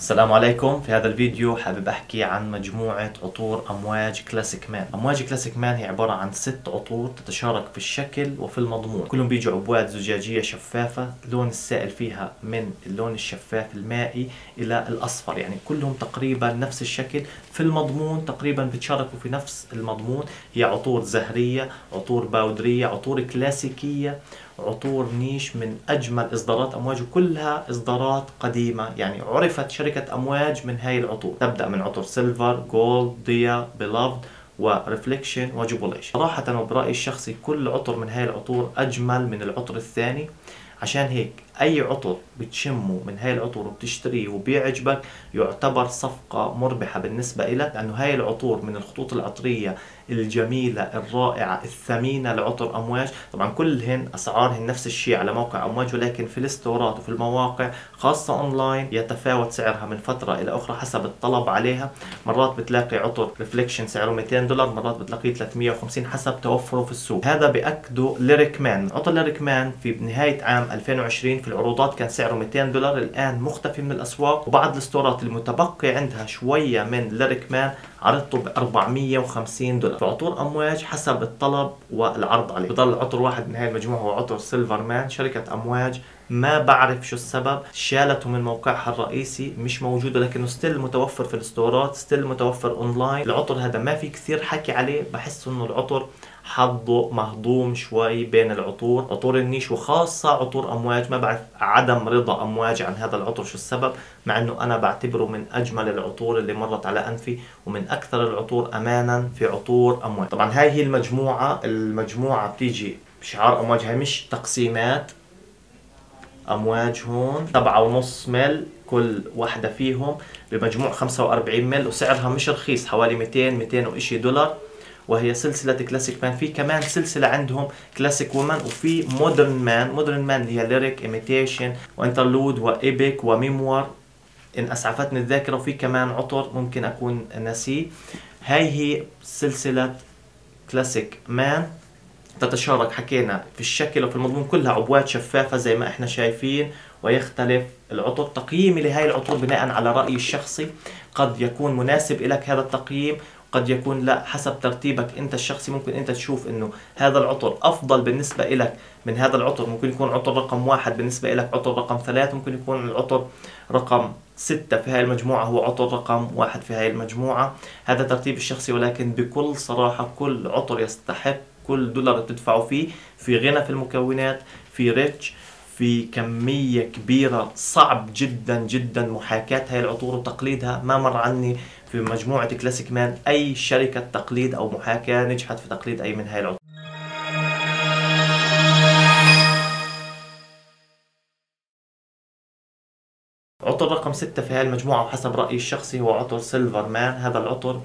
السلام عليكم. في هذا الفيديو حابب أحكي عن مجموعة عطور أمواج Classic Man. أمواج Classic Man هي عبارة عن ست عطور تتشارك في الشكل وفي المضمون. كلهم بيجوا عبوات زجاجية شفافة اللون السائل فيها من اللون الشفاف المائي إلى الأصفر. يعني كلهم تقريبا نفس الشكل في المضمون تقريبا بتشاركوا في نفس المضمون. هي عطور زهرية عطور باودرية عطور كلاسيكية عطور niche من أجمل إصدارات أمواج وكلها إصدارات قديمة. يعني عرفت شركة أمواج من هاي العطور. تبدأ من عطور Silver Gold Dia Beloved و Reflection و Jubilation صراحة وبرأيي الشخصي كل عطر من هاي العطور أجمل من العطر الثاني. عشان هيك أي عطر بتشمه من هاي العطور وبتشتريه وبيعجبك يعتبر صفقة مربحة بالنسبة لك لأنه هاي العطور من الخطوط العطرية الجميلة الرائعة الثمينة لعطر أمواج. طبعا كلهن أسعارهن نفس الشيء على موقع أمواج ولكن في الاستورات وفي المواقع خاصة أونلاين يتفاوت سعرها من فترة إلى أخرى حسب الطلب عليها. مرات بتلاقي عطر Reflection سعره 200 دولار مرات بتلاقيه 350 حسب توفره في السوق. هذا بأكده Lyric Man عطر Lyric Man في نهاية عام 2020 في العروضات كان سعره 200 دولار الآن مختفي من الأسواق. وبعض الستورات المتبقي عندها شوية من Lyric Man عرضته ب 450 دولار. فعطور أمواج حسب الطلب والعرض عليه. بضل عطر واحد من هاي المجموعة هو عطر Silver Man شركة أمواج ما بعرف شو السبب. شالته من موقعها الرئيسي مش موجودة لكنه still متوفر في الستورات still متوفر اونلاين العطر هذا ما في كثير حكي عليه. بحس إنه العطر حظه مهضوم شوي بين العطور. عطور النيش وخاصة عطور أمواج. ما بعرف عدم رضا أمواج عن هذا العطر شو السبب مع أنه أنا بعتبره من أجمل العطور اللي مرت على أنفي ومن أكثر العطور أمانا في عطور أمواج. طبعا هاي هي المجموعة المجموعة بتيجي شعار أمواج. هاي مش تقسيمات. أمواج هون سبعة ونص مل كل واحدة فيهم بمجموع 45 مل وسعرها مش رخيص حوالي 200 200 وإشي دولار. وهي سلسلة Classic Man في كمان سلسلة عندهم Classic Woman وفي Modern Man Modern Man هي Lyric Imitation و Interlude و Epic و Memoir إن أسعفتني الذاكرة. وفي كمان عطر ممكن أكون ناسيه. هاي هي سلسلة Classic Man تتشارك حكينا في الشكل وفي المضمون كلها عبوات شفافة زي ما إحنا شايفين ويختلف العطر. تقييمي لهي العطور بناء على رأيي الشخصي قد يكون مناسب لك هذا التقييم. قد يكون لا حسب ترتيبك أنت الشخصي ممكن أنت تشوف إنه هذا العطر أفضل بالنسبة لك من هذا العطر. ممكن يكون عطر رقم واحد بالنسبة لك عطر رقم ثلاث ممكن يكون العطر رقم ستة في هاي المجموعة هو عطر رقم واحد في هاي المجموعة. هذا ترتيب الشخصي ولكن بكل صراحة كل عطر يستحق كل دولار تدفعه فيه في غنى في المكونات في ريتش في كمية كبيرة صعب جدا جدا محاكاة هاي العطور وتقليدها. ما مر عني في مجموعة Classic Man أي شركة تقليد أو محاكاة نجحت في تقليد أي من هاي العطور. عطر رقم ستة في هاي المجموعة وحسب رأيي الشخصي هو عطر Silver Man هذا العطر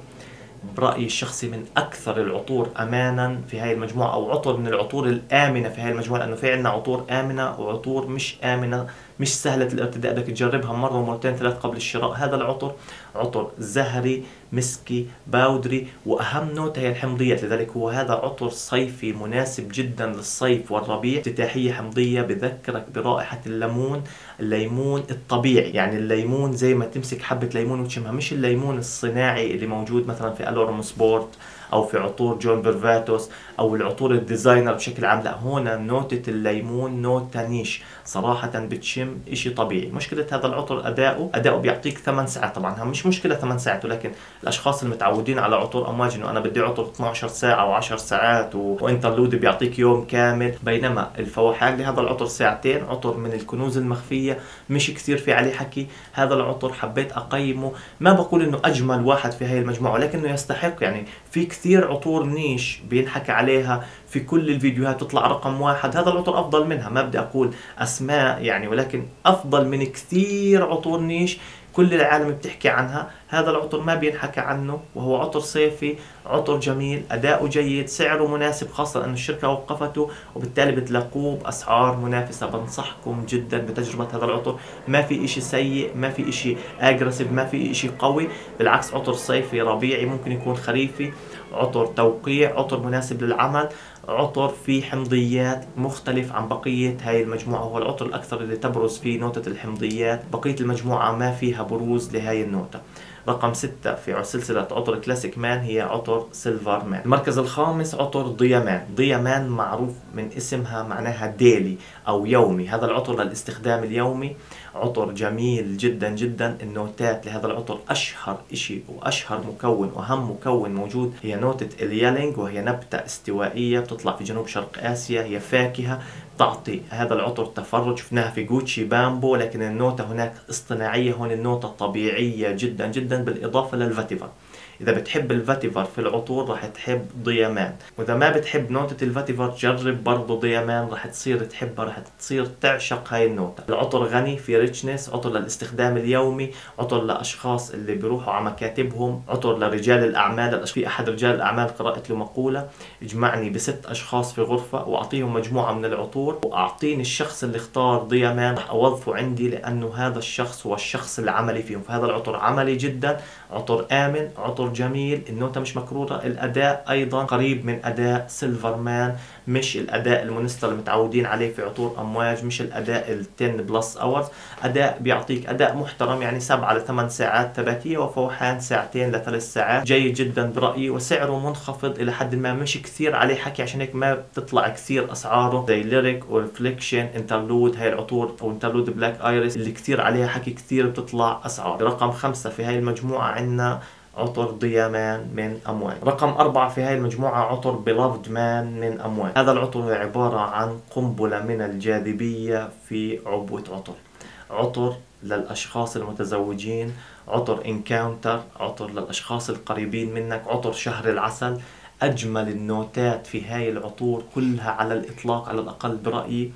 برأيي الشخصي من أكثر العطور أمانا في هاي المجموعة أو عطر من العطور الآمنة في هاي المجموعة لأنه في عندنا عطور آمنة وعطور مش آمنة. مش سهلة الارتداء بدك تجربها مرة ومرتين ثلاث قبل الشراء. هذا العطر عطر زهري مسكي powdery وأهم نوتة هي الحمضية لذلك هو هذا عطر صيفي مناسب جدا للصيف والربيع. افتتاحية حمضية بذكرك برائحة الليمون الليمون الطبيعي. يعني الليمون زي ما تمسك حبة ليمون وتشمها. مش الليمون الصناعي اللي موجود مثلا في Allure Homme Sport أو في عطور John Varvatos أو العطور ال designer بشكل عام. لا هون نوتة الليمون نوتة niche. صراحة بتشم إشي طبيعي. مشكلة هذا العطر أداؤه أداؤه بيعطيك 8 ساعات. طبعا مش مشكلة 8 ساعات ولكن الأشخاص المتعودين على عطور أمواج إنه أنا بدي عطر 12 ساعة و10 ساعات و... وانترلود بيعطيك يوم كامل. بينما الفواحل لهذا العطر ساعتين عطر من الكنوز المخفية مش كثير في عليه حكي. هذا العطر حبيت أقيمه. ما بقول إنه أجمل واحد في هاي المجموعة ولكنه يستحق. يعني في كثير عطور نيش بينحكى عليها في كل الفيديوهات تطلع رقم واحد. هذا العطر أفضل منها ما بدي أقول أسماء يعني ولكن أفضل من كثير عطور نيش كل العالم بتحكي عنها. هذا العطر ما بينحكى عنه وهو عطر صيفي عطر جميل أداؤه جيد سعره مناسب خاصة أن الشركة وقفته وبالتالي بتلاقوه بأسعار منافسة. بنصحكم جدا بتجربة هذا العطر. ما في إشي سيء ما في إشي أجريسيف ما في إشي قوي. بالعكس عطر صيفي ربيعي ممكن يكون خريفي عطر توقيع عطر مناسب للعمل. عطر في حمضيات مختلف عن بقية هاي المجموعة هو العطر الأكثر اللي تبرز فيه نوتة الحمضيات بقية المجموعة ما فيها بروز لهاي النوتة. رقم ستة في سلسلة عطر Classic Man هي عطر Silver Man. المركز الخامس عطر Dia Man Dia Man معروف من اسمها معناها daily أو يومي. هذا العطر للاستخدام اليومي عطر جميل جدا جدا. النوتات لهذا العطر أشهر إشي وأشهر مكون وأهم مكون موجود هي نوتة ال ylang وهي نبتة استوائية بتطلع في جنوب شرق آسيا هي فاكهة تعطي هذا العطر تفرد. شفناها في Gucci Bamboo لكن النوتة هناك اصطناعية هون النوتة طبيعية جدا جدا بالإضافة لل vetiver. إذا بتحب ال vetiver في العطور راح تحب Dia Man. وإذا ما بتحب نوتة ال vetiver جرب برضه Dia Man راح تصير تحبها راح تصير تعشق هاي النوتة. العطر غني في richness عطر للاستخدام اليومي عطر لأشخاص اللي بيروحوا على مكاتبهم عطر لرجال الأعمال. في أحد رجال الأعمال قرأت له مقولة اجمعني بست أشخاص في غرفة وأعطيهم مجموعة من العطور وأعطيني الشخص اللي اختار Dia Man. راح أوظفه عندي لأنه هذا الشخص هو الشخص العملي فيهم. فهذا العطر عملي جدا عطر آمن عطر عنصر جميل النوتة مش مكرورة الأداء أيضا قريب من أداء Silver Man مش الأداء ال monster اللي متعودين عليه في عطور أمواج مش الأداء ال 10 plus hours أداء بيعطيك أداء محترم يعني 7 ل 8 ساعات ثباتية وفوحان ساعتين لثلاث ساعات. جيد جدا برأيي وسعره منخفض إلى حد ما مش كثير عليه حكي عشان هيك ما بتطلع كثير أسعاره. زي Lyric و Reflection Interlude هاي العطور أو Interlude Black Iris اللي كثير عليها حكي كثير بتطلع أسعار. رقم خمسة في هاي المجموعة عندنا عطر Dia Man من أمواج. رقم أربعة في هاي المجموعة عطر Beloved Man من أمواج. هذا العطر هو عبارة عن قنبلة من الجاذبية في عبوة عطر. عطر للأشخاص المتزوجين عطر encounter عطر للأشخاص القريبين منك عطر شهر العسل. أجمل النوتات في هاي العطور كلها على الإطلاق على الأقل برأيي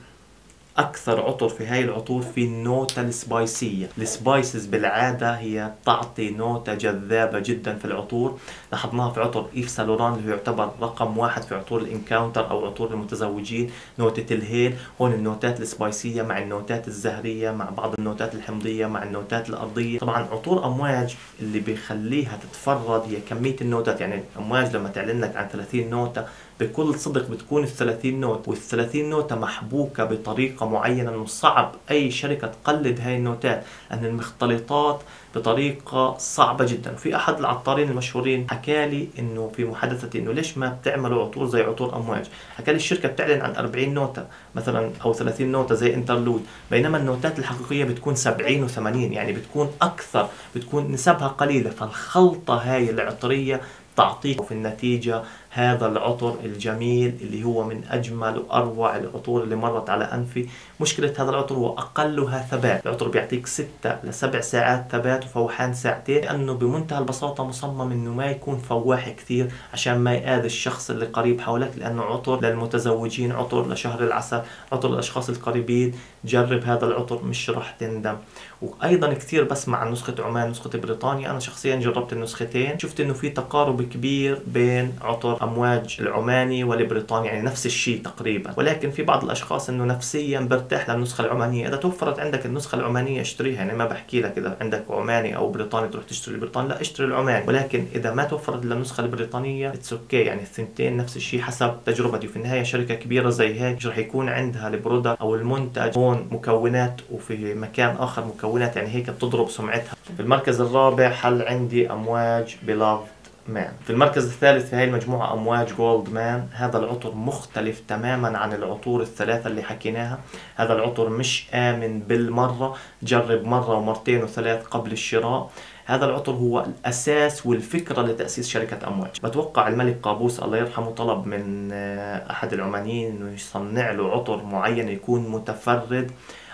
أكثر عطر في هاي العطور في النوتة السبايسية. ال spices بالعادة هي تعطي نوتة جذابة جدا في العطور. لاحظناها في عطر إيف سان لوران اللي يعتبر رقم واحد في عطور ال encounter أو عطور المتزوجين نوتة الهيل. هون النوتات السبايسية مع النوتات الزهرية مع بعض النوتات الحمضية مع النوتات الأرضية. طبعا عطور أمواج اللي بيخليها تتفرد هي كمية النوتات. يعني أمواج لما تعلن لك عن 30 نوتة بكل صدق بتكون ال 30 note وال 30 نوتة محبوكة بطريقة معينة إنه صعب أي شركة تقلد هاي النوتات لأن المختلطات بطريقة صعبة جدا. في أحد العطارين المشهورين حكى لي إنه في محادثتي إنه ليش ما بتعملوا عطور زي عطور أمواج؟ حكى لي الشركة بتعلن عن 40 نوتة مثلا أو 30 نوتة زي إنترلود بينما النوتات الحقيقية بتكون 70 و80 يعني بتكون أكثر بتكون نسبها قليلة. فالخلطة هاي العطرية تعطيك في النتيجة هذا العطر الجميل اللي هو من أجمل وأروع العطور اللي مرت على أنفي. مشكلة هذا العطر هو أقلها ثبات. العطر بيعطيك ستة لسبع ساعات ثبات وفوحان ساعتين. لأنه بمنتهى البساطة مصمم إنه ما يكون فواح كثير عشان ما يآذي الشخص اللي قريب حولك لأنه عطر للمتزوجين عطر لشهر العسل عطر للأشخاص القريبين. جرب هذا العطر مش راح تندم. وأيضا كثير بسمع عن نسخة عمان نسخة بريطانيا. أنا شخصيا جربت النسختين. شفت إنه في تقارب كبير بين عطر امواج العماني والبريطاني يعني نفس الشيء تقريبا. ولكن في بعض الأشخاص إنه نفسيا برتاح للنسخة العمانية. إذا توفرت عندك النسخة العمانية اشتريها. يعني ما بحكي لك إذا عندك عماني أو بريطاني تروح تشتري البريطاني لا اشتري العماني. ولكن إذا ما توفرت النسخه البريطانية it's okay يعني الثنتين نفس الشيء حسب تجربتي وفي النهاية شركة كبيرة زي هيك رح يكون عندها ال product أو المنتج. هون مكونات وفي مكان آخر مكونات. يعني هيك بتضرب سمعتها. في المركز الرابع حل عندي أمواج Beloved Man في المركز الثالث في هاي المجموعة أمواج Gold Man هذا العطر مختلف تماما عن العطور الثلاثة اللي حكيناها. هذا العطر مش آمن بالمرة. جرب مرة ومرتين وثلاث قبل الشراء. هذا العطر هو الأساس والفكرة لتأسيس شركة أمواج. بتوقع الملك قابوس الله يرحمه طلب من آه، أحد العمانيين أنه يصنع له عطر معين يكون متفرد.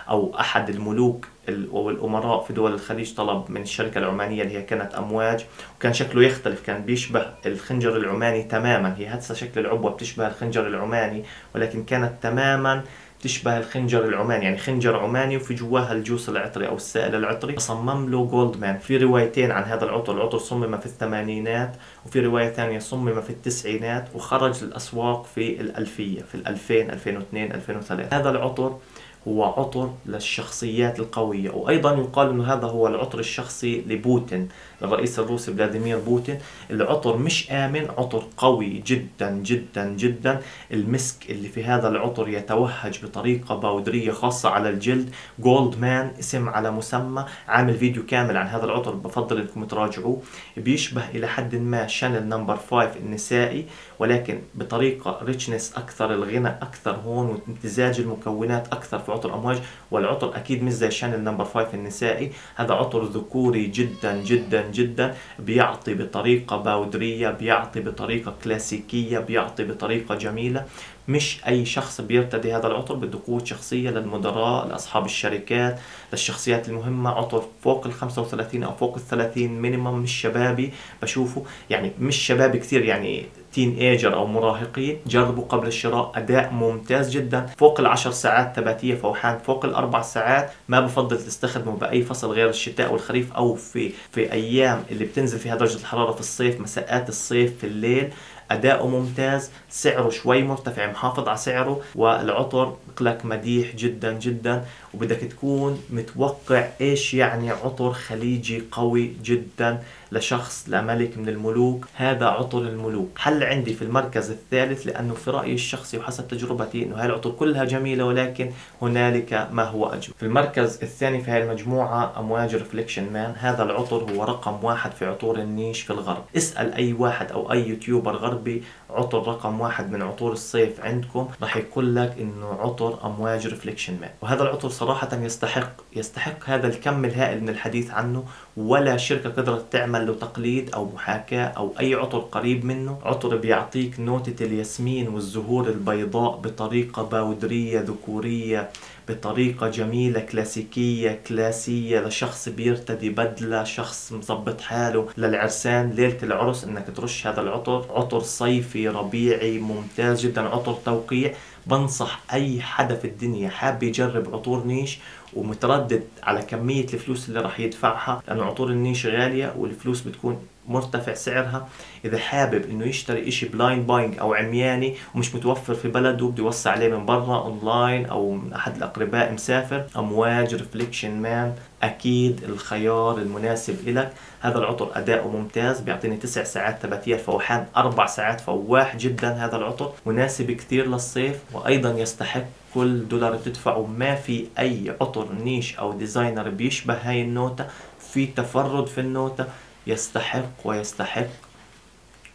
أو أحد الملوك والأمراء في دول الخليج طلب من الشركة العمانية اللي هي كانت أمواج وكان شكله يختلف كان بيشبه الخنجر العماني تماما. هي هسه شكل العبوة بتشبه الخنجر العماني ولكن كانت تماما تشبه الخنجر العماني. يعني خنجر عماني وفي جواها الجوس العطري أو السائل العطري. صمم له جولد مان في روايتين عن هذا العطر العطر صمم في الثمانينات وفي رواية ثانية صمم في التسعينات وخرج للاسواق في الألفية في ال 2000 2002 2003 هذا العطر هو عطر للشخصيات القوية. وأيضا يقال أنه هذا هو العطر الشخصي لبوتين الرئيس الروسي فلاديمير بوتين. العطر مش آمن عطر قوي جدا جدا جدا. المسك اللي في هذا العطر يتوهج بطريقة باودرية خاصة على الجلد. Gold Man اسم على مسمى عامل فيديو كامل عن هذا العطر بفضل إنكم تراجعوه. بيشبه إلى حد ما Chanel Number 5 النسائي ولكن بطريقة richness أكثر الغنى أكثر هون وامتزاج المكونات أكثر في عطر أمواج والعطر أكيد مش زي Chanel Number 5 النسائي. هذا عطر ذكوري جدا جدا جدا بيعطي بطريقة باودرية بيعطي بطريقة كلاسيكية بيعطي بطريقة جميلة. مش أي شخص بيرتدي هذا العطر بده قوة شخصية للمدراء لأصحاب الشركات للشخصيات المهمة. عطر فوق ال 35 أو فوق ال 30 minimum مش شبابي بشوفه. يعني مش شبابي كثير يعني teenager أو مراهقين. جربوا قبل الشراء أداء ممتاز جدا. فوق العشر ساعات ثباتيه فوحان فوق الاربع ساعات ما بفضل تستخدمه بأي فصل غير الشتاء والخريف أو في في أيام اللي بتنزل فيها درجة الحرارة في الصيف مساءات الصيف في الليل. أداؤه ممتاز سعره شوي مرتفع محافظ على سعره والعطر لك مديح جدا جدا. وبدك تكون متوقع إيش يعني عطر خليجي قوي جدا لشخص لملك من الملوك. هذا عطر الملوك. حل عندي في المركز الثالث؟ لأنه في رأيي الشخصي وحسب تجربتي أنه هاي العطر كلها جميلة ولكن هنالك ما هو أجمل. في المركز الثاني في هاي المجموعة أمواج Reflection Man هذا العطر هو رقم واحد في عطور ال niche في الغرب. اسأل أي واحد أو أي YouTuber غربي عطر رقم واحد من عطور الصيف عندكم. راح يقول لك إنه عطر امواج Reflection Man وهذا العطر صراحة يستحق يستحق هذا الكم الهائل من الحديث عنه ولا شركة قدرت تعمل له تقليد أو محاكاة أو أي عطر قريب منه. عطر بيعطيك نوتة الياسمين والزهور البيضاء بطريقة باودرية ذكورية بطريقة جميلة كلاسيكية كلاسية لشخص بيرتدي بدلة شخص مظبط حاله. للعرسان ليلة العرس إنك ترش هذا العطر. عطر صيفي ربيعي ممتاز جدا عطر توقيع. بنصح أي حدا في الدنيا حاب يجرب عطور niche ومتردد على كمية الفلوس اللي راح يدفعها لأنه عطور ال niche غالية والفلوس بتكون مرتفع سعرها. إذا حابب إنه يشتري إشي blind buying أو عمياني ومش متوفر في بلده بده يوسع عليه من برا اونلاين أو من أحد الأقرباء مسافر أمواج Reflection Man أكيد الخيار المناسب لك هذا العطر اداؤه ممتاز بيعطيني تسع ساعات ثباتيه الفوحان أربع ساعات فواح جدا هذا العطر. مناسب كثير للصيف وأيضا يستحق كل دولار بتدفعه ما في أي عطر niche أو designer بيشبه هاي النوتة. في تفرد في النوتة يستحق ويستحق.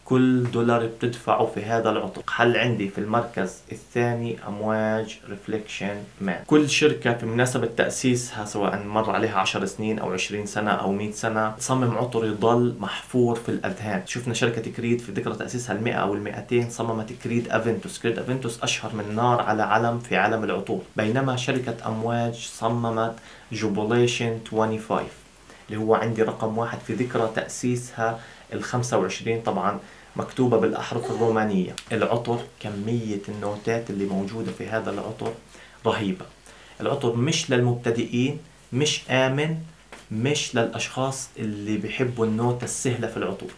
كل دولار بتدفعه في هذا العطر حل عندي في المركز الثاني أمواج Reflection Man كل شركة في مناسبة تأسيسها سواء مر عليها 10 سنين أو 20 سنة أو 100 سنة تصمم عطر يضل محفور في الأذهان. شفنا شركة Creed في ذكرى تأسيسها ال100 أو ال200 صممت Creed Aventus Creed Aventus أشهر من نار على علم في عالم العطور بينما شركة أمواج صممت جوبوليشن 25 اللي هو عندي رقم واحد في ذكرى تأسيسها ال 25 طبعا مكتوبة بالأحرف الرومانية. العطر كمية النوتات اللي موجودة في هذا العطر رهيبة. العطر مش للمبتدئين مش آمن مش للأشخاص اللي بيحبوا النوتة السهلة في العطور.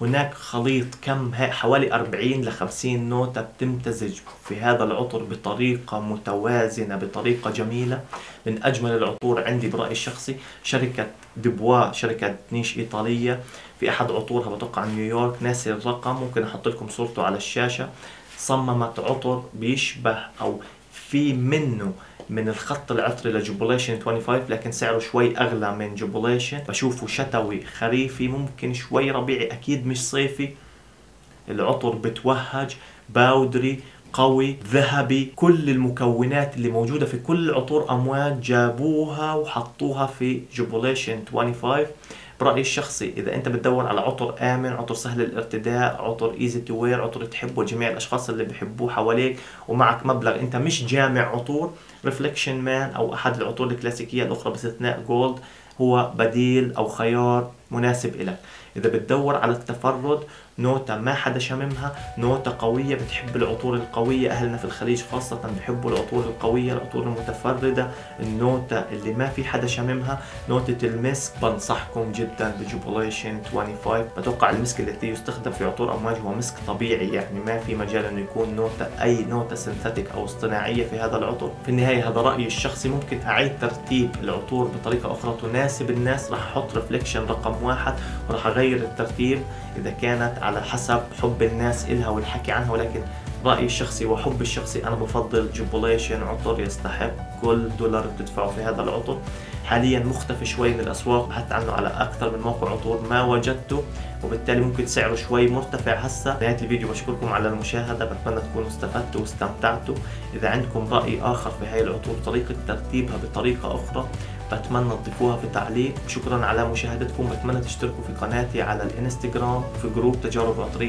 هناك خليط كم حوالي 40 ل 50 نوتة بتمتزج في هذا العطر بطريقة متوازنة بطريقة جميلة. من أجمل العطور عندي برأيي الشخصي شركة دبوا شركة niche إيطالية. في أحد عطورها بتوقع نيويورك ناسي الرقم ممكن أحط لكم صورته على الشاشة. صممت عطر بيشبه أو في منه من الخط العطري ل Jubilation 25 لكن سعره شوي أغلى من Jubilation بشوفه شتوي خريفي ممكن شوي ربيعي أكيد مش صيفي. العطر بتوهج powdery قوي ذهبي. كل المكونات اللي موجودة في كل عطور أمواج جابوها وحطوها في Jubilation 25 برأيي الشخصي إذا أنت بتدور على عطر آمن عطر سهل الارتداء عطر easy to wear عطر تحبه جميع الأشخاص اللي بحبوه حواليك ومعك مبلغ أنت مش جامع عطور. Reflection Man أو أحد العطور الكلاسيكية الأخرى باستثناء Gold هو بديل أو خيار مناسب لك إذا بتدور على التفرد نوتة ما حدا شاممها نوتة قوية بتحب العطور القوية أهلنا في الخليج خاصة بحبوا العطور القوية العطور المتفردة النوتة اللي ما في حدا شاممها نوتة المسك. بنصحكم جدا ب Jubilation 25 بتوقع المسك الذي يستخدم في عطور أمواج هو مسك طبيعي يعني ما في مجال إنه يكون نوتة أي نوتة synthetic أو اصطناعية في هذا العطر في النهاية هذا رأيي الشخصي ممكن أعيد ترتيب العطور بطريقة أخرى تناسب الناس. راح أحط Reflection رقم واحد وراح أغير الترتيب. إذا كانت على حسب حب الناس إلها والحكي عنها ولكن رأيي الشخصي وحبي الشخصي أنا بفضل جوبوليشن عطر يستحق كل دولار بتدفعه في هذا العطر. حاليا مختفي شوي من الأسواق بحثت عنه على أكثر من موقع عطور ما وجدته وبالتالي ممكن سعره شوي مرتفع هسه. نهاية الفيديو بشكركم على المشاهدة بتمنى تكونوا استفدتوا واستمتعتوا. إذا عندكم رأي آخر في هاي العطور طريقة ترتيبها بطريقة أخرى بتمنى تضيفوها في تعليق. شكرا على مشاهدتكم. بتمنى تشتركوا في قناتي على الإنستغرام في جروب تجارب عطرية